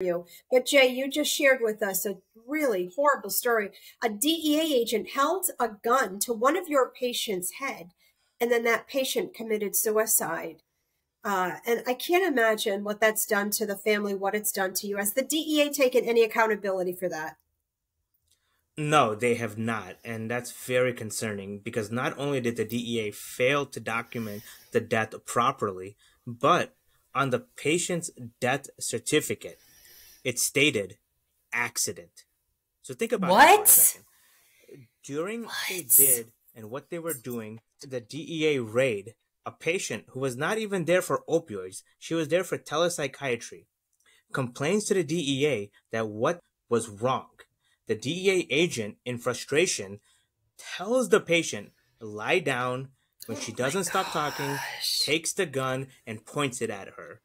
you. But Jay, you just shared with us a really horrible story. A DEA agent held a gun to one of your patients' head, and then that patient committed suicide. Uh, and I can't imagine what that's done to the family, what it's done to you. Has the DEA taken any accountability for that? No, they have not. And that's very concerning because not only did the DEA fail to document the death properly, but on the patient's death certificate, it stated accident. So think about what? During what they did and what they were doing, the DEA raid a patient who was not even there for opioids, she was there for telepsychiatry, complains to the DEA that what was wrong. The DEA agent, in frustration, tells the patient, lie down. When oh she doesn't oh stop gosh. talking, takes the gun and points it at her.